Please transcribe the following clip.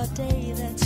a day that